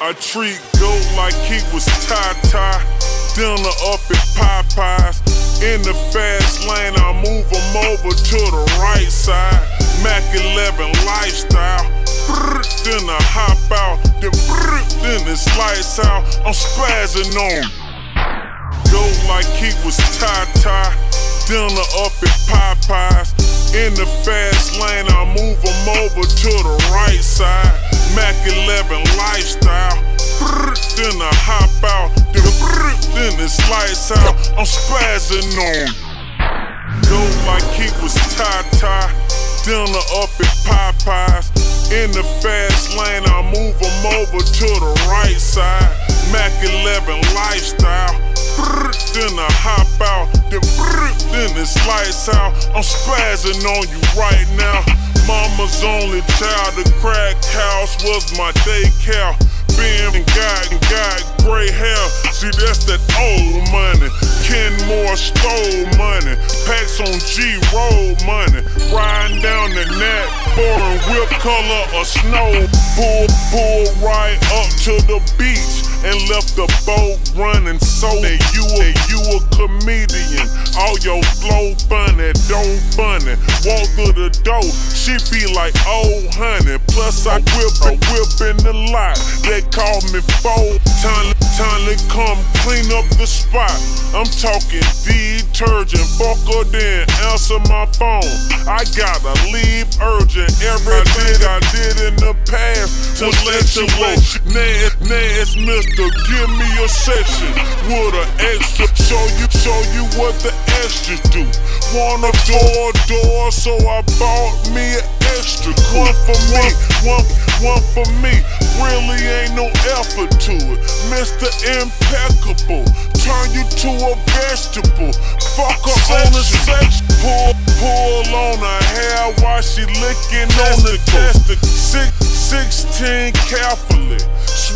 I treat goat like he was tie-tie. Dinner up at Popeyes. In the fast lane, I move him over to the right side. Mac 11 lifestyle. Brr, then I hop out. Then, brr, then it's lights out. I'm spazzing on. Go like he was tie-tie. Dinner up at Popeyes. In the fast lane, I move him over to the right side. Mac 11 lifestyle. Then I hop out. Then, then it's lights out. I'm spazzing on. Go like he was tie-tie. Dinner up at Popeyes. In the fast lane, I move him over to the right side. Mac 11 lifestyle. Then I hop out. Then, then it's lights out. I'm spazzing on you right now. Mama's only child, the crack house was my daycare. Been got got gray hair. See, that's that old money. Kenmore stole money. Packs on G roll money. Riding down the net, foreign whip color of snow. Pull, pull right up to the beach and left the boat running. So that you a you a comedian. All your flow funny, don't funny. Walk through the door, she be like, oh honey. Plus I whip a whip in the lot. They call me four. Time, time to come clean up the spot. I'm talking detergent. Fuck her then answer my phone. I gotta leave urgent. Everything I did in the past to let you know. Ned, Ned's Mister, give me a section with an extra. Show you, show you what the extras do. Want a door, door, so I bought me an extra. One for me, one, one for me. Really ain't no effort to it. Mr. Impeccable, turn you to a vegetable. Fuck her on the sex. Pull, pull on her hair while she licking on the testicle. Six, 16 carefully,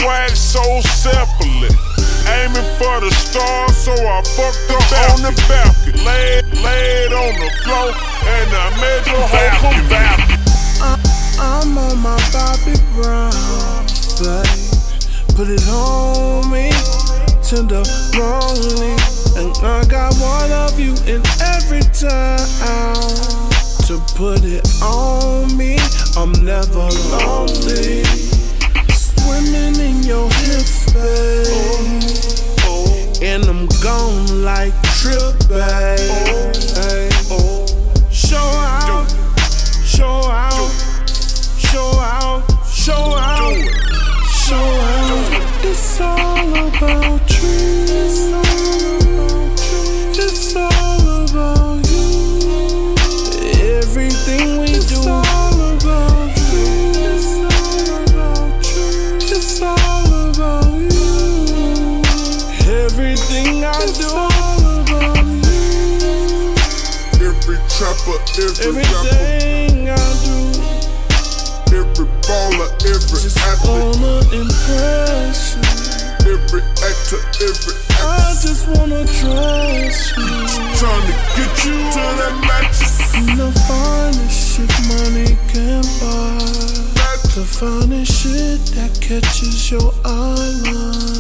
swag so separately. Aiming for the stars, so I fucked her on the balcony. Laid, laid on the floor, and I made your whole come back. I'm on my Bobby Brown, babe. Put it on me, tenderoni. And I got one of you in every town. To put it on me, I'm never lonely. Swimming in your hips, babe. Oh, oh. And I'm gone like trip, babe. Trapper, every rapper, Everything I do. every baller, every Just athlete, wanna impress you. every actor, every I actress. just wanna trust you. Trying to get you to that mattress. The finest shit money can buy. The finest shit that catches your eye line.